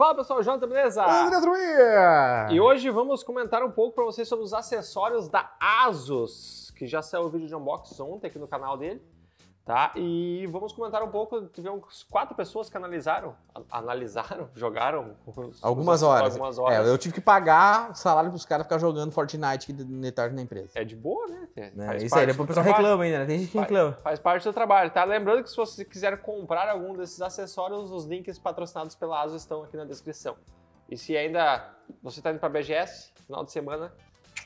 Fala pessoal, Jonathan, beleza? E hoje vamos comentar um pouco para vocês sobre os acessórios da Asus, que já saiu o vídeo de unboxing ontem aqui no canal dele. Tá? E vamos comentar um pouco. Tivemos quatro pessoas que analisaram, a- analisaram, jogaram os- Algumas os- horas. Algumas horas. É, eu tive que pagar salário pros caras ficar jogando Fortnite aqui de tarde na empresa. É de boa, né? É, faz Isso aí, depois o pessoal reclama ainda, né? Tem gente que Faz- reclama. Faz parte do trabalho, tá? Lembrando que se você quiser comprar algum desses acessórios, os links patrocinados pela ASUS estão aqui na descrição. E se ainda você está indo para BGS, final de semana,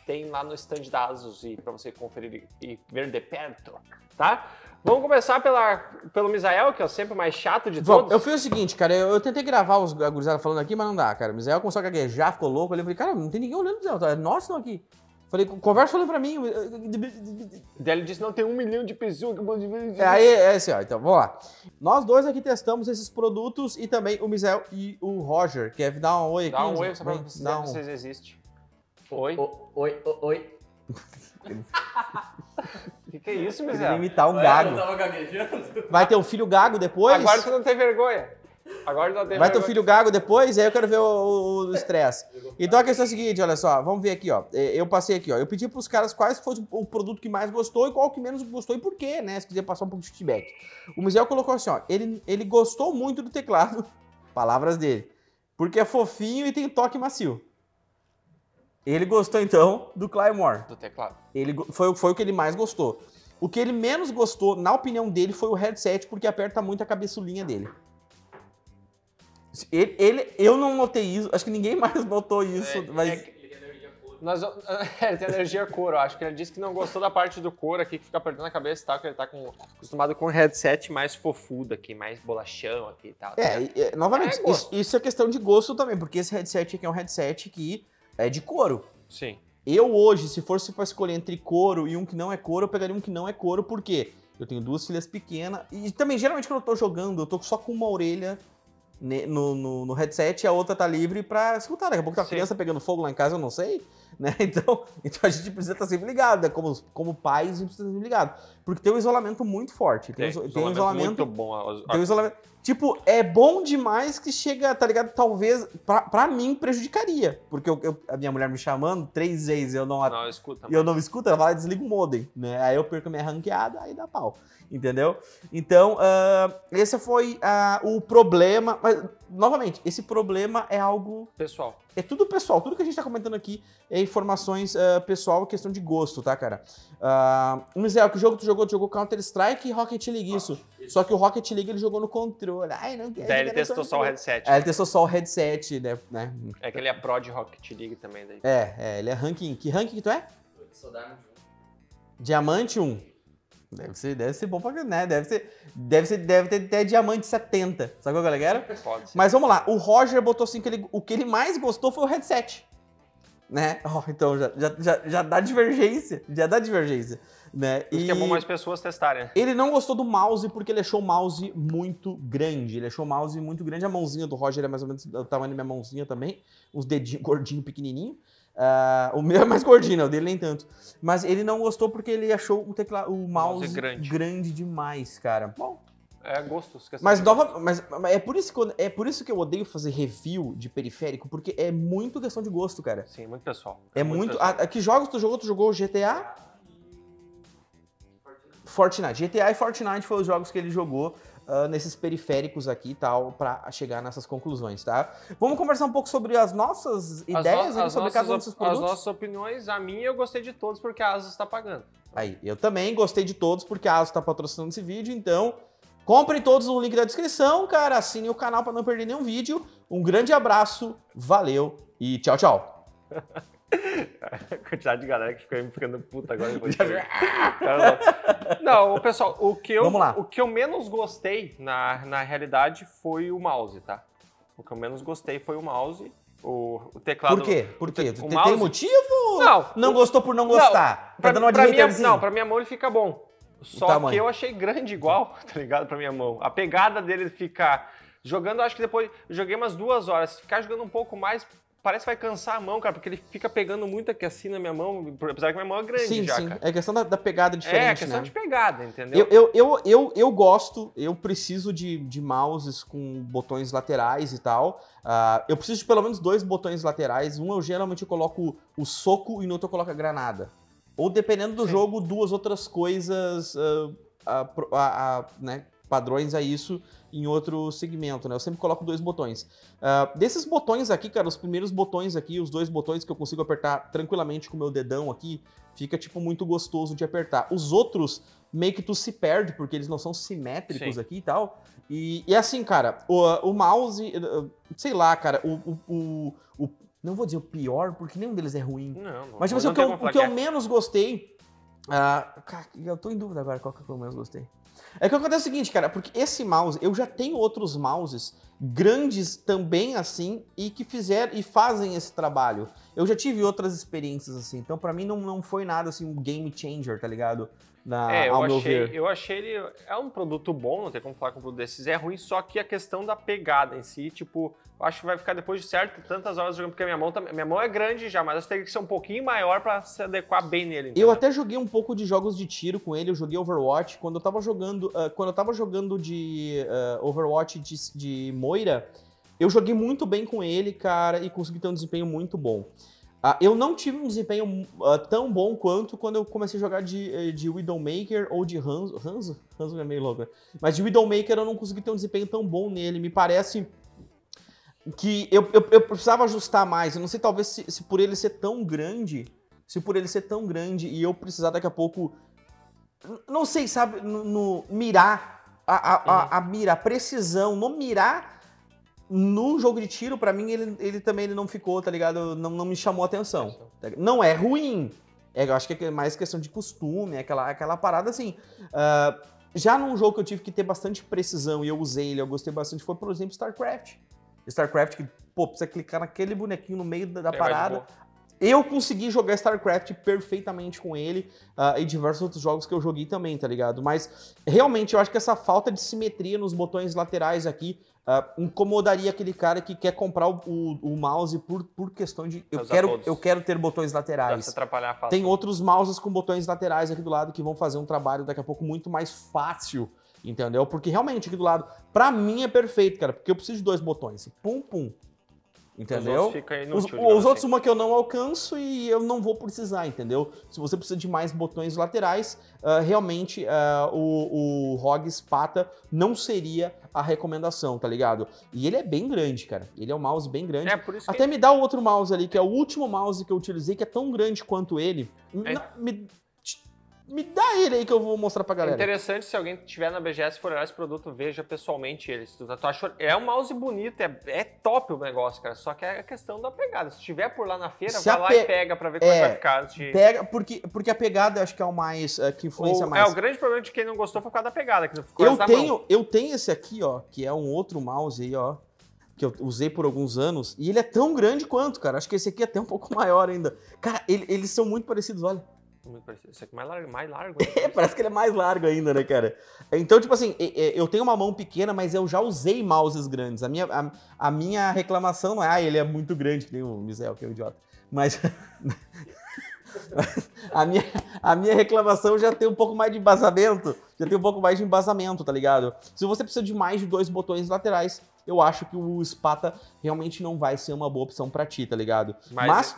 tem lá no stand da ASUS para você conferir e ver de perto, tá? Vamos começar pela, pelo Misael, que é o sempre mais chato de Bom, todos. eu fiz o seguinte, cara, eu, eu tentei gravar os a gurizada falando aqui, mas não dá, cara. O Misael começou a gaguejar, ficou louco. Eu falei, cara, não tem ninguém olhando o Misael, tá? Nós estamos aqui. Falei, conversa falando pra mim. Daí ele disse, não, tem um milhão de pessoas que podem ver. É, aí, é assim, ó, então, vamos lá. Nós dois aqui testamos esses produtos e também o Misael e o Roger. Quer dar um oi aqui? Dá um oi só pra vocês um- vocês existem. Oi? O- Oi, o- oi. O que, que é isso, Misael? imitar um gago. Eu tava gaguejando. Vai ter um filho gago depois? Agora tu não tem vergonha. Agora tu não tem Vai ter um vergonha. filho gago depois, aí eu quero ver o- o o estresse. Então a questão é a seguinte, olha só, vamos ver aqui, ó. É, Eu passei aqui, ó. Eu pedi pros caras quais foi o produto que mais gostou e qual que menos gostou e por quê, né? Se quiser passar um pouco de feedback. O Misael colocou assim, ó. Ele, ele gostou muito do teclado, palavras dele, porque é fofinho e tem toque macio. Ele gostou, então, do Claymore. Do teclado. Ele foi, foi o que ele mais gostou. O que ele menos gostou, na opinião dele, foi o headset, porque aperta muito a cabeçulinha dele. Ele, ele- eu não notei isso, acho que ninguém mais notou isso, É, mas é que- Nós, ele tem alergia a couro, eu acho que ele disse que não gostou da parte do couro aqui, que fica apertando a cabeça e tal, que ele tá com- acostumado com um headset mais fofudo aqui, mais bolachão aqui e tal. é, e- é, novamente, É isso, isso é questão de gosto também, porque esse headset aqui é um headset que é de couro. Sim. Eu hoje, se fosse pra escolher entre couro e um que não é couro, eu pegaria um que não é couro, por quê? Eu tenho duas filhas pequenas e também, geralmente, quando eu tô jogando, eu tô só com uma orelha no, no, no headset e a outra tá livre pra escutar. Daqui a pouco tá a criança pegando fogo lá em casa, eu não sei, né? Então, então a gente precisa estar sempre ligado, né? Como, como pais, a gente precisa estar sempre ligado. Porque tem um isolamento muito forte. Tem, Tem, um- tem um isolamento muito bom. tem um isolamento. Tipo, é bom demais que chega, tá ligado? Talvez, pra, pra mim, prejudicaria. Porque eu- eu- a minha mulher me chamando três vezes eu não, Não, escuta. e eu não escuto, ela vai e desliga o modem, né? Aí eu perco a minha ranqueada, aí dá pau. Entendeu? Então, ah, esse foi ah, o problema. Mas, novamente, esse problema é algo. Pessoal, É tudo pessoal. Tudo que a gente tá comentando aqui é informações ah, pessoal, questão de gosto, tá, cara? Uh, Mizel, que jogo tu jogou? Tu jogou Counter-Strike e Rocket League, isso. Só que o Rocket League ele jogou no controle. Ai, não quero daí ele testou só o headset. É, ele testou só o headset, né? né? É que ele é pro de Rocket League também. Daí. É, é, ele é ranking. Que ranking que tu é? Eu sou Diamond Diamante 1. Deve ser, deve ser bom pra né? Deve ser, deve ser, deve ter até diamante 70. Sabe qual que é, galera? Pode ser. Mas vamos lá, o Roger botou assim que ele, o que ele mais gostou foi o headset. Né? Ó, então já, já, já, já dá divergência, já dá divergência, né? Isso que é bom mais pessoas testarem. né? Ele não gostou do mouse porque ele achou o mouse muito grande. Ele achou o mouse muito grande. A mãozinha do Roger é mais ou menos do tamanho da minha mãozinha também. Os dedinhos gordinho, pequenininho. Ah, o meu é mais gordinho, né? o dele nem tanto. Mas ele não gostou porque ele achou o, teclado, o mouse, grande. grande demais, cara. Bom, É gostos. questão mas, de nova, mas, mas é, por isso que, eu- é por isso que eu odeio fazer review de periférico, porque é muito questão de gosto, cara. Sim, muito pessoal. É muito. pessoal. A, a- que jogos tu jogou? Tu jogou GTA? Fortnite. GTA e Fortnite foram os jogos que ele jogou ah, nesses periféricos aqui e tal, pra chegar nessas conclusões, tá? Vamos conversar um pouco sobre as nossas As ideias no- as sobre cada um nossas desses produtos. As nossas opiniões, a minha eu gostei de todos porque a Asus está pagando. Aí, eu também gostei de todos, porque a ASUS tá patrocinando esse vídeo, então comprem todos no link da descrição, cara, assinem o canal para não perder nenhum vídeo. Um grande abraço, valeu e tchau, tchau. A quantidade de galera que ficou ficando puta agora. depois Cara, Não, pessoal, o que, eu, Vamos lá. o que eu menos gostei na, na realidade foi o mouse, tá? O que eu menos gostei foi o mouse. O, o teclado. Por quê? Por quê? o tem mouse- motivo? Não, Não o- gostou por não Não, gostar? Pra, tá dando uma pra minha, não, pra minha mão ele fica bom. Só tamanho. que eu achei grande igual, tá ligado? Pra minha mão. A pegada dele ficar jogando, acho que depois. eu Joguei umas duas horas. Se ficar jogando um pouco mais, parece que vai cansar a mão, cara, porque ele fica pegando muito aqui assim na minha mão, apesar que minha mão é grande sim, já, sim. cara. É questão da, da pegada diferente, É, a questão né? de pegada, entendeu? Eu, eu, eu, eu, eu gosto, eu preciso de, de mouses com botões laterais e tal. Ah, eu preciso de pelo menos dois botões laterais. Um eu geralmente coloco o soco e no outro eu coloco a granada. Ou dependendo do Sim. jogo, duas outras coisas, ah, pro- ah, ah, né, padrões a isso em outro segmento, né? Eu sempre coloco dois botões. Ah, desses botões aqui, cara, os primeiros botões aqui, os dois botões que eu consigo apertar tranquilamente com o meu dedão aqui, fica, tipo, muito gostoso de apertar. Os outros, meio que tu se perde, porque eles não são simétricos Sim. aqui e tal. E, e assim, cara, o, o mouse, uh, sei lá, cara, o, o, o- Não vou dizer o pior, porque nenhum deles é ruim. Não, não, Mas, tipo assim, o que, eu, o que eu é. menos gostei. ah, cara, eu tô em dúvida agora qual que eu menos gostei. É que acontece o seguinte, cara, porque esse mouse, eu já tenho outros mouses grandes também assim e que fizeram e fazem esse trabalho. Eu já tive outras experiências assim, então pra mim não, não foi nada assim um game changer, tá ligado? Na, É, eu achei, ver. eu achei ele. É um produto bom, não tem como falar que um produto desses é ruim, só que a questão da pegada em si, tipo, eu acho que vai ficar depois de certo tantas horas jogando, porque a minha mão, também- minha mão é grande já, mas eu teria que ser um pouquinho maior pra se adequar bem nele. Eu entendeu? até joguei um pouco de jogos de tiro com ele, eu joguei Overwatch. Quando eu tava jogando, ah, quando eu tava jogando de ah, Overwatch de, de Moira, eu joguei muito bem com ele, cara, e consegui ter um desempenho muito bom. Ah, eu não tive um desempenho ah, tão bom quanto quando eu comecei a jogar de, eh, de Widowmaker ou de Hanzo. Hanzo? Hanzo é meio louco, né? Mas de Widowmaker eu não consegui ter um desempenho tão bom nele. Me parece que eu, eu, eu precisava ajustar mais. Eu não sei, talvez, se, se por ele ser tão grande, se por ele ser tão grande e eu precisar daqui a pouco. Não sei, sabe, no, no mirar, a, a, a, a mira, a precisão, no mirar no jogo de tiro, pra mim, ele, ele também ele não ficou, tá ligado? Não, não me chamou atenção. tá? Não é ruim. É, eu acho que é mais questão de costume, aquela, aquela parada assim. Ah, já num jogo que eu tive que ter bastante precisão e eu usei ele, eu gostei bastante, foi, por exemplo, StarCraft. StarCraft, que, pô, precisa clicar naquele bonequinho no meio da, da É, parada. Eu consegui jogar StarCraft perfeitamente com ele ah, e diversos outros jogos que eu joguei também, tá ligado? Mas realmente eu acho que essa falta de simetria nos botões laterais aqui ah, incomodaria aquele cara que quer comprar o, o- o mouse por, por questão de eu quero, todos. eu quero ter botões laterais. atrapalhar fácil. Tem outros mouses com botões laterais aqui do lado que vão fazer um trabalho daqui a pouco muito mais fácil, entendeu? Porque realmente aqui do lado, pra mim é perfeito, cara, porque eu preciso de dois botões. Pum, pum. Os Entendeu? Os, inútil, os digamos outros, assim. uma que eu não alcanço e eu não vou precisar, entendeu? Se você precisa de mais botões laterais, ah, realmente ah, o, o ROG Spata não seria a recomendação, tá ligado? E ele é bem grande, cara. Ele é um mouse bem grande. É, por isso que Até me dá o outro mouse ali, que é o último mouse que eu utilizei, que é tão grande quanto ele. É. Não, me, me dá ele aí que eu vou mostrar pra É galera. interessante se alguém tiver na BGS e for olhar esse produto, veja pessoalmente ele. Se tu, tu achou, é um mouse bonito, é, é top o negócio, cara. Só que é a questão da pegada. Se tiver por lá na feira, Se vai lá e pega pra ver como é, que É, vai ficar. de- Pega, porque, porque a pegada acho que é o mais. eh, que influencia O- mais. É, o grande problema de quem não gostou foi por causa da pegada, que ficou Eu essa mão. tenho, eu tenho esse aqui, ó, que é um outro mouse aí, ó, que eu usei por alguns anos, e ele é tão grande quanto, cara. Acho que esse aqui é até um pouco maior ainda. Cara, ele- eles são muito parecidos, olha. Muito parecido. Esse aqui é mais largo, mais largo. né? Parece que ele é mais largo ainda, né, cara? Então, tipo assim, eu tenho uma mão pequena, mas eu já usei mouses grandes. A minha, a, a minha reclamação não é, ah, ele é muito grande, que nem o Mizel, que é o idiota. Mas. a, minha, a minha reclamação já tem um pouco mais de embasamento. Já tem um pouco mais de embasamento, tá ligado? Se você precisa de mais de dois botões laterais, eu acho que o Spata realmente não vai ser uma boa opção pra ti, tá ligado? Mas, Mas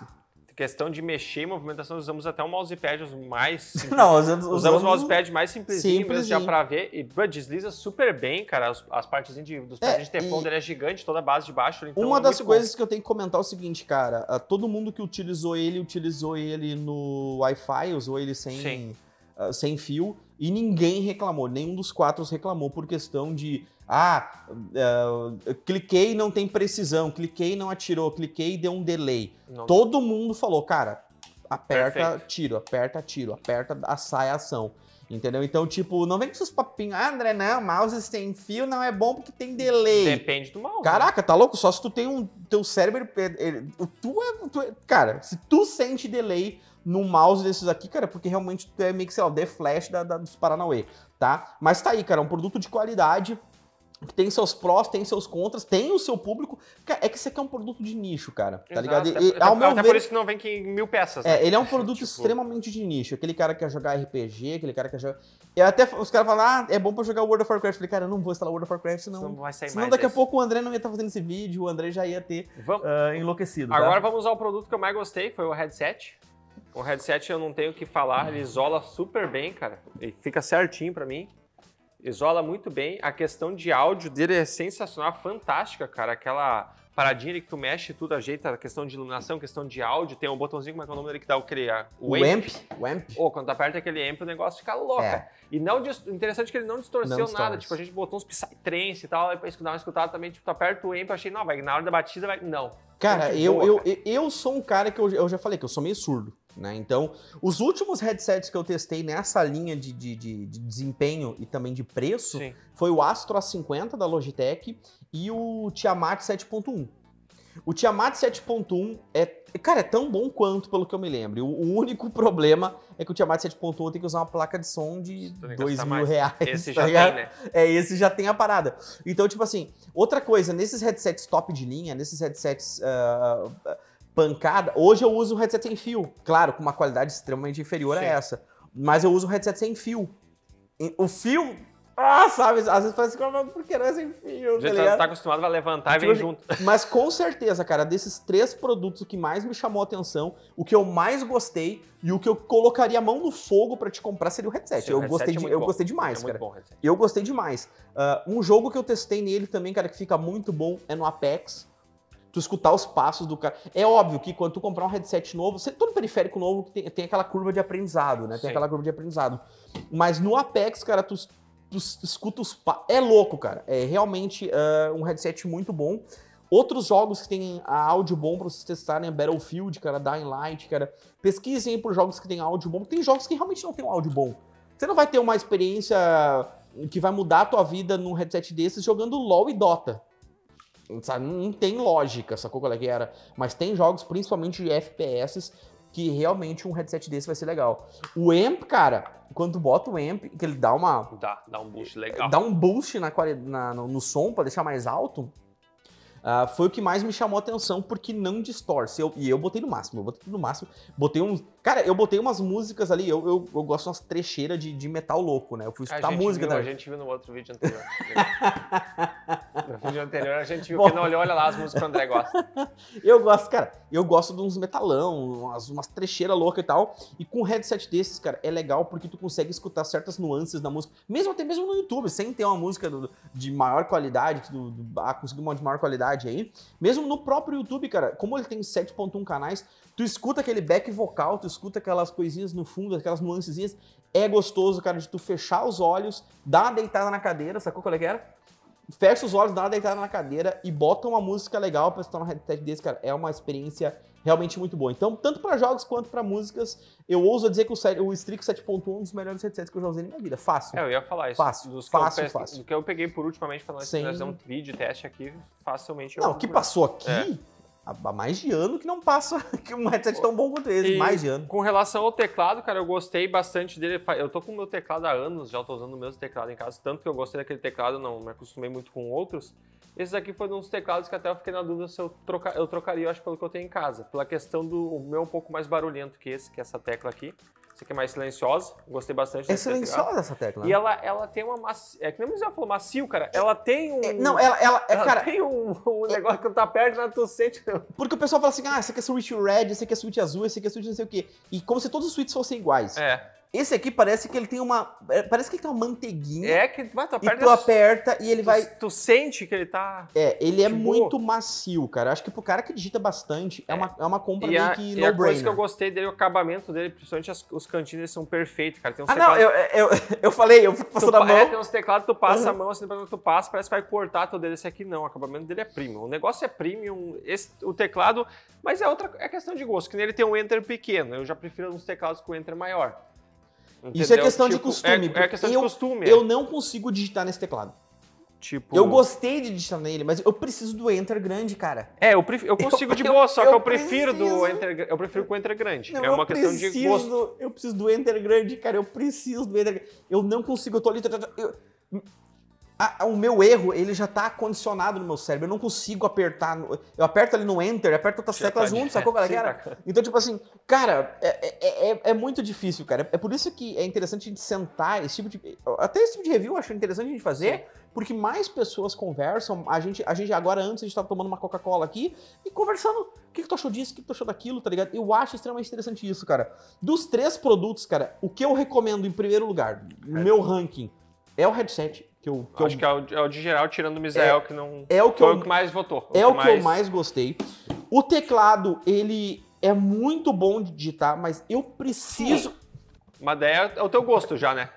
questão de mexer em movimentação, usamos até um mousepad mais simples. não, usamos, Usamos o mousepad mais simplesinho, mesmo já pra ver. E bro, desliza super bem, cara. As, as partezinhas de, dos É, de teflon é gigante, toda a base de baixo. Então Uma é das coisas que eu tenho que comentar é o seguinte, cara. ah, todo mundo que utilizou ele, utilizou ele no Wi-Fi, usou ele sem, Sim. Ah, sem fio, e ninguém reclamou. Nenhum dos quatro reclamou por questão de. Ah, ah, cliquei e não tem precisão, cliquei não atirou, cliquei e deu um delay. Não- Todo mundo falou, cara, aperta, Perfeito. tiro, aperta, tiro, aperta, a sai a ação. Entendeu? Então, tipo, não vem com seus papinhos. Ah, André, não, mouse sem fio não é bom porque tem delay. Depende do mouse. né? Caraca, tá louco? Só se tu tem um. Teu cérebro. ele- tu, é, tu é- Cara, se tu sente delay num mouse desses aqui, cara, porque realmente tu é meio que, sei lá, o The Flash da, da- dos Paranauê, tá? Mas tá aí, cara, é um produto de qualidade. que tem seus prós, tem seus contras, tem o seu público. É que isso aqui é um produto de nicho, cara. Tá Exato, ligado? Até, E, até- ao meu até ver, por isso que não vem que em mil peças. né? é, ele é um produto Tipo, extremamente de nicho. Aquele cara que quer jogar RPG, aquele cara que quer jogar. Eu até os caras falam, ah, é bom pra jogar World of Warcraft. Eu falei, cara, eu não vou instalar World of Warcraft, Senão não vai sair Senão daqui a desse. pouco o André não ia estar fazendo esse vídeo, o André já ia ter Vamos, ah, enlouquecido. tá? Agora vamos ao produto que eu mais gostei, foi o headset. O headset eu não tenho o que falar, ele isola super bem, cara. Ele fica certinho pra mim. Isola muito bem. A questão de áudio dele é sensacional, fantástica, cara. Aquela paradinha ali que tu mexe tudo, ajeita a questão de iluminação, questão de áudio. Tem um botãozinho, como é que é o nome dele que dá o criar? o amp, o amp. Pô, quando tu aperta aquele amp, o negócio fica louco. É. E não interessante que ele não distorceu Não nada. Tipo, a gente botou uns psytrance e tal, pra escutar uma escutada também, tipo, tu aperta o amp, achei, não, vai, na hora da batida vai. Não. Cara, eu, boa, eu, cara. eu sou um cara que eu, eu já falei que eu sou meio surdo, né? Então, os últimos headsets que eu testei nessa linha de, de, de- de desempenho e também de preço Sim. foi o Astro A50 da Logitech e o Tiamat 7.1. O Tiamat 7.1 é, cara, é tão bom quanto, pelo que eu me lembro. O, o único problema é que o Tiamat 7.1 tem que usar uma placa de som de Tu tem que 2 gastar mil mais. reais. Esse tá já ligado? tem, né? É, esse já tem a parada. Então, tipo assim, outra coisa, nesses headsets top de linha, nesses headsets ah, pancada, hoje eu uso um headset sem fio. Claro, com uma qualidade extremamente inferior Sim. a essa. Mas eu uso um headset sem fio. O fio. Ah, sabe? Às vezes que "Mas por que não é sem fio? Já tá tá, tá acostumado, vai levantar e Tipo vem assim, junto. Mas com certeza, cara, desses três produtos, o que mais me chamou a atenção, o que eu mais gostei e o que eu colocaria a mão no fogo pra te comprar seria o headset. Sim, o eu headset gostei, é de- muito eu bom. gostei demais, é cara. bom. Eu gostei demais. Ah, um jogo que eu testei nele também, cara, que fica muito bom é no Apex. Tu escutar os passos do cara. É óbvio que quando tu comprar um headset novo, você, todo periférico novo tem, tem aquela curva de aprendizado, né? Tem Sim. aquela curva de aprendizado. Mas no Apex, cara, tu, tu escuta os passos. É louco, cara. É realmente ah, um headset muito bom. Outros jogos que tem áudio bom pra vocês testarem é Battlefield, cara, Dying Light, cara. Pesquisem aí por jogos que tem áudio bom. Tem jogos que realmente não tem um áudio bom. Você não vai ter uma experiência que vai mudar a tua vida num headset desses jogando LoL e Dota. Sabe? Não tem lógica, sacou qual é que era? Mas tem jogos, principalmente de FPS, que realmente um headset desse vai ser legal. O Amp, cara, quando bota o Amp, que ele dá uma, Dá, dá um boost legal. dá um boost na, na- no, no som pra deixar mais alto. ah, foi o que mais me chamou a atenção, porque não distorce. Eu- e eu botei no máximo, eu botei tudo no máximo. Botei uns. Cara, eu botei umas músicas ali, eu, eu, eu gosto de umas trecheiras de, de metal louco, né? Eu fui A escutar gente música viu. A gente viu no outro vídeo anterior. no vídeo anterior a gente viu Bom. que não olhou, olha lá as músicas que o André gosta. Eu gosto, cara, eu gosto de uns metalão, umas, umas trecheiras loucas e tal. E com um headset desses, cara, é legal porque tu consegue escutar certas nuances da música, mesmo até mesmo no YouTube, sem ter uma música do- de maior qualidade, tu, do, ah, conseguir uma de maior qualidade aí. Mesmo no próprio YouTube, cara, como ele tem 7.1 canais, tu escuta aquele back vocal, tu escuta aquelas coisinhas no fundo, aquelas nuancezinhas. É gostoso, cara, de tu fechar os olhos, dar uma deitada na cadeira, sacou qual é que era? fecha os olhos, dá uma deitada na cadeira e bota uma música legal pra estar no headset desse, cara. É uma experiência realmente muito boa. Então, tanto pra jogos quanto pra músicas, eu ouso dizer que o, o Strix 7.1 é um dos melhores headsets que eu já usei na minha vida. Fácil. É, eu ia falar isso. Fácil, Dos que fácil, eu, pe- fácil. Do que eu peguei por ultimamente pra nós Sem- fazer um vídeo teste aqui, facilmente eu não, o que passou aqui, É. há mais de ano que não passa que um headset tão bom quanto esse. E Mais de ano. Com relação ao teclado, cara, eu gostei bastante dele. Eu tô com o meu teclado há anos, já tô usando o mesmo teclado em casa, tanto que eu gostei daquele teclado, não me acostumei muito com outros. Esses aqui foram uns teclados que até eu fiquei na dúvida se eu, troca, eu trocaria, eu acho, pelo que eu tenho em casa. Pela questão do meu é um pouco mais barulhento que esse, que é essa tecla aqui. Essa aqui é mais silenciosa, gostei bastante É silenciosa essa tecla. E ela, ela tem uma macio, é que nem o Museu falou, macio, cara. Ela tem um... É, não, ela, ela, é, ela cara, tem um, um negócio que tá perto, tu sente... porque o pessoal fala assim, ah, esse aqui é switch red, esse aqui é switch azul, esse aqui é switch não sei o quê. E como se todos os switches fossem iguais. É, Esse aqui parece que ele tem uma, é, parece que ele tem uma manteiguinha. é que mas tu E aperta... tu aperta e ele tu, vai. tu sente que ele tá... É, ele é muito macio, cara. Acho que pro cara que digita bastante, é, É. uma, é uma compra E meio a, que e a coisa no-brainer. que eu gostei dele, o acabamento dele, principalmente as- os cantinhos, eles são perfeitos, cara. Tem uns Ah, não, teclados- eu, eu, eu falei, eu fico tu, passando a pa- mão. é, tem uns teclados tu passa Uhum. a mão, assim, tu passa, parece que vai cortar todo dele. Esse aqui não, o acabamento dele é premium. O negócio é premium, esse, o teclado, mas é outra é questão de gosto, que nele tem um enter pequeno. Eu já prefiro uns teclados com enter maior. Isso é Entendeu? questão de Tipo, costume, É, é questão eu- de costume. Eu não consigo digitar nesse teclado. tipo, Eu gostei de digitar nele, mas eu preciso do enter grande, cara. É, eu, pref- eu consigo de eu- boa, só que eu prefiro preciso. do enter, eu prefiro com o enter grande. Não, é uma questão de preciso, gosto. Eu preciso do enter grande, cara. Eu preciso do enter grande. Eu não consigo, eu tô ali. Eu, a- o meu erro, ele já tá condicionado no meu cérebro. Eu não consigo apertar. eu aperto ali no Enter, aperto outras Já teclas juntas, sacou qual é que Sim, era? tá. Então, tipo assim, cara, é, é, é- é muito difícil, cara. É por isso que é interessante a gente sentar, esse tipo de. Até esse tipo de review eu acho interessante a gente fazer, porque mais pessoas conversam. A gente, a gente agora, antes, a gente tava tomando uma Coca-Cola aqui e conversando. O que, que tu achou disso? O que, que tu achou daquilo, tá ligado? Eu acho extremamente interessante isso, cara. Dos três produtos, cara, o que eu recomendo em primeiro lugar, no É. meu ranking, é o headset. Que eu, que eu- Acho que é o, é o de geral, tirando o Misael, que não é o que foi eu, o que mais votou. é o que eu mais gostei. O teclado, ele é muito bom de digitar, mas eu preciso. Mas daí é o teu gosto já, né?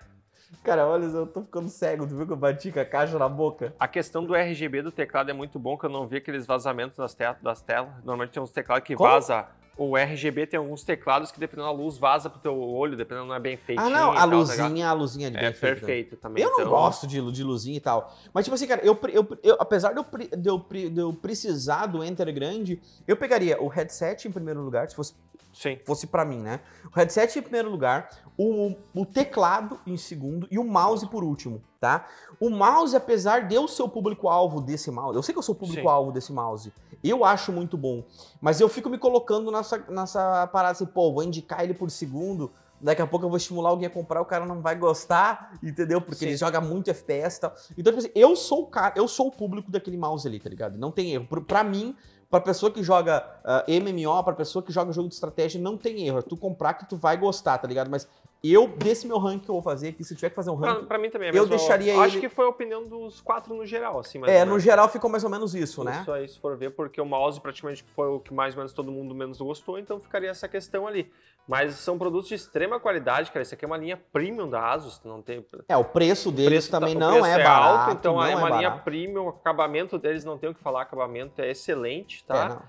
Cara, olha, eu tô ficando cego. Tu viu que eu bati com a caixa na boca? A questão do RGB do teclado é muito bom, que eu não vi aqueles vazamentos das, te das telas. Normalmente tem uns teclados que Como? vaza. O RGB tem alguns teclados que, dependendo da luz, vaza pro teu olho, dependendo não é bem feitinho. Ah, não, a tal, tá luzinha, ligado? a luzinha de bem É feito, né? perfeito também. Eu não então- gosto de, de luzinha e tal. Mas, tipo assim, cara, eu, eu, eu- apesar de eu, de, eu, de eu precisar do Enter grande, eu pegaria o headset em primeiro lugar, se fosse, Sim. fosse pra mim, né? O headset em primeiro lugar, o, o teclado em segundo e o mouse por último, tá? O mouse, apesar de eu ser o público-alvo desse mouse, eu sei que eu sou o público-alvo desse mouse, eu acho muito bom, mas eu fico me colocando nessa, nessa parada assim, pô, vou indicar ele por segundo, daqui a pouco eu vou estimular alguém a comprar, o cara não vai gostar, entendeu? Porque Sim. ele joga muito FPS e tal. Então, tipo assim, eu sou o cara, eu sou o público daquele mouse ali, tá ligado? Não tem erro. Pra mim, pra pessoa que joga ah, MMO, pra pessoa que joga jogo de estratégia, não tem erro. É tu comprar que tu vai gostar, tá ligado? Mas eu, desse meu ranking que eu vou fazer aqui, se tiver que fazer um Pra, ranking. pra mim também é eu deixaria Acho ele- que foi a opinião dos quatro no geral, assim. mais É, no geral ficou mais ou menos isso, né? Isso aí, se for ver, porque o mouse praticamente foi o que mais ou menos todo mundo menos gostou, então ficaria essa questão ali. Mas são produtos de extrema qualidade, cara. Isso aqui é uma linha premium da Asus, não tem. É, o preço o deles preço também tá- o não preço é barato. alto, então é uma linha barato. premium, o acabamento deles não tem o que falar, acabamento é excelente, É, tá? não.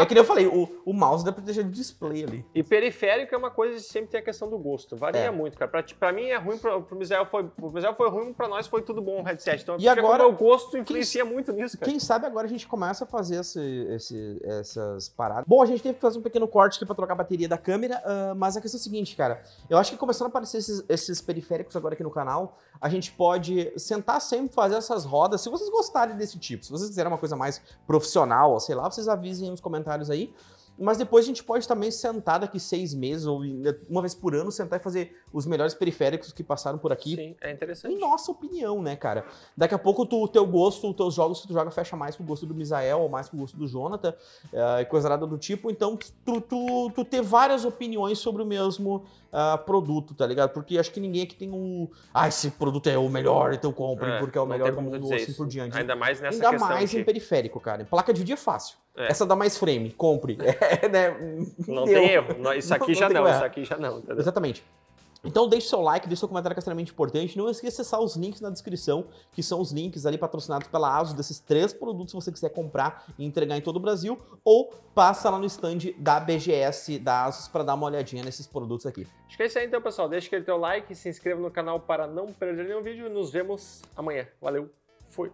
É que nem eu falei, o, o mouse dá pra deixar de display ali. E periférico é uma coisa que sempre tem a questão do gosto. Varia É. muito, cara. Pra, pra mim é ruim, pro, pro Misael foi. Pro Misael foi ruim, pra nós foi tudo bom o headset. Então E agora- o gosto influencia muito nisso, cara. Quem sabe agora a gente começa a fazer esse, esse- essas paradas. Bom, a gente teve que fazer um pequeno corte aqui pra trocar a bateria da câmera, ah, mas a questão é a seguinte, cara. Eu acho que começando a aparecer esses, esses periféricos agora aqui no canal, a gente pode sentar sempre, fazer essessas rodas. Se vocês gostarem desse tipo, se vocês quiserem uma coisa mais profissional, ou sei lá, vocês avisem nos comentários aí. Mas depois a gente pode também sentar daqui seis meses, ou uma vez por ano, sentar e fazer os melhores periféricos que passaram por aqui. Sim, é interessante. Em nossa opinião, né, cara? Daqui a pouco tu- o teu gosto, os teus jogos que tu joga fecha mais pro gosto do Misael ou mais pro gosto do Jonathan, eh, e coisa nada do tipo. Então, tu, tu, tu ter várias opiniões sobre o mesmo ah, produto, tá ligado? Porque acho que ninguém aqui tem um. Ah, esse produto é o melhor, então compre, porque é o não melhor do mundo, ou assim por diante. Ainda mais nessa Ainda questão mais aqui. em periférico, cara. Em placa de vídeo é fácil. É. Essa dá mais frame, compre. É, né? Não Deu. tem erro. Não, Isso aqui Não já não, como isso aqui já não, entendeu? Exatamente. Então deixe seu like, deixe seu comentário que é extremamente importante. Não esqueça de acessar os links na descrição, que são os links ali patrocinados pela ASUS desses três produtos se você quiser comprar e entregar em todo o Brasil, ou passa lá no stand da BGS da ASUS para dar uma olhadinha nesses produtos aqui. Acho que é isso aí então, pessoal. Deixa aquele teu like, se inscreva no canal para não perder nenhum vídeo e nos vemos amanhã. Valeu, fui.